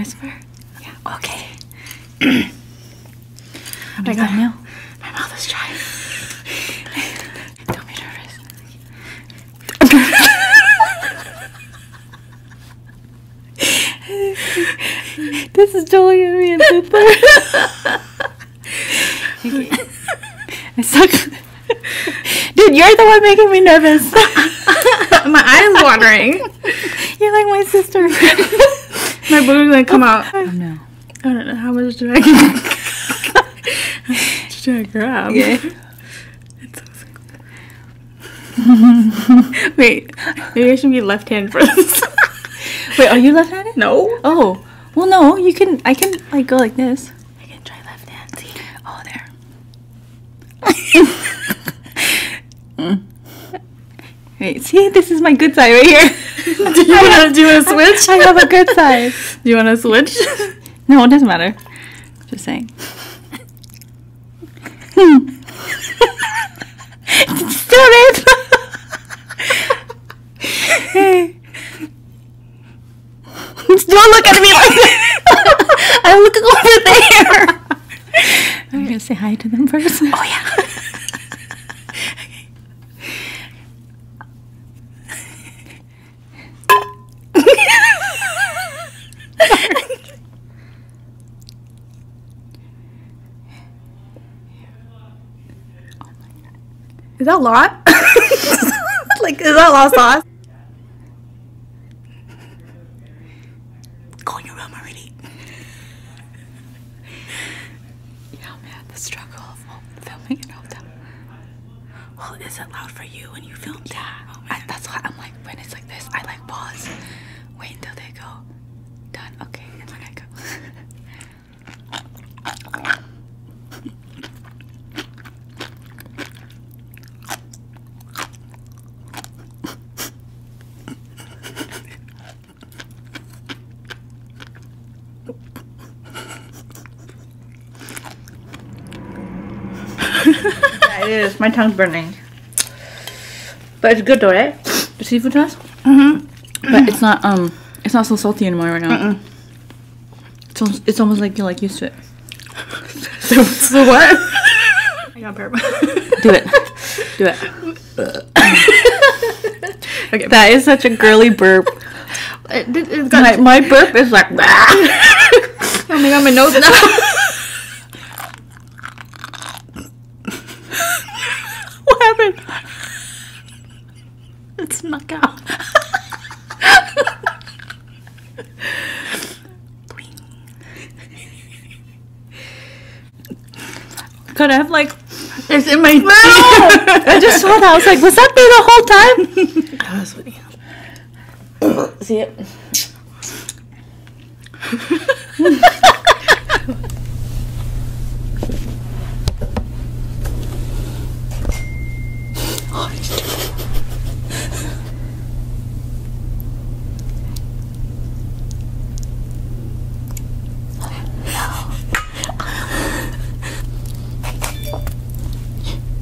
whisper? Yeah. Okay. How does got- that now? My mouth is dry. Don't be nervous. This is totally gonna be a blooper. I suck. Dude, you're the one making me nervous. my eyes watering. You're like my sister. Boob's gonna come out. oh no. I don't know how much do I get. should I grab? So Wait, maybe I should be left hand for this. Wait, are you left-handed? no. Oh, well, no. You can. I can like go like this. I can try left hand. See? Oh, there. Mm. Wait, see, this is my good side right here. do you wanna do a switch? I have a good side. Do you wanna switch? No, it doesn't matter. Just saying. Still it. hey. Don't look at me like that. I'm looking over there. I'm gonna say hi to them first. Oh yeah. Is that a lot? like, is that a lot of sauce? Go in your room already. Yeah, man, the struggle of filming an hotel. Well, is it loud for you when you film? Yeah, oh, I, that's why I'm like, when it's like this, I like pause, wait until they go done. Okay, and then I go. Yeah, it is. My tongue's burning. But it's good though, right? The seafood sauce, Mm-hmm. but it's not um, it's not so salty anymore right now. It's almost, it's almost like you're like used to it. So, so what? I got burp. Do it, do it. okay. That is such a girly burp. It, it, it's My, got, my burp is like. oh my god, my nose now. What happened? It snuck out. Could I have like? It's in my mouth? I just saw that. I was like, was that there the whole time? I was sweating. See it?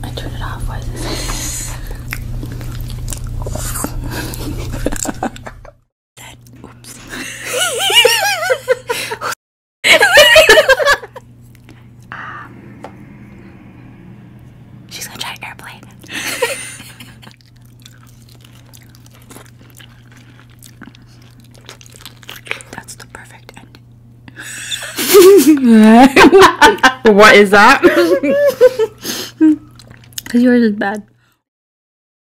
I turned it off. Why is this? Oops. She's gonna try airplane. That's the perfect ending. what is that? Because yours is bad.